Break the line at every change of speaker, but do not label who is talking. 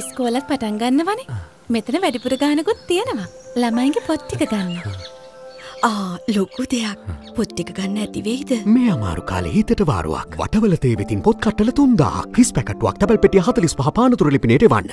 ඉස්කෝලත් පටන් ගන්න වනේ මෙතන වැඩිපුර ගානකුත් තියෙනවා. ළමයින්ගේ පොට්ටික ගන්න.
ආ. ලොකු දෙයක්. පොට්ටික ගන්න ඇතිවෙයිද
මේ අමාරු කාලෙ හිතට වාරුවක්. වටවලතේ වෙතින් පොත් කට්ටල තුන්දා හිස් පැකටුවක් තැබල් පෙටිය හතලිස් පහ පානතුර ලිපිනයට වන්න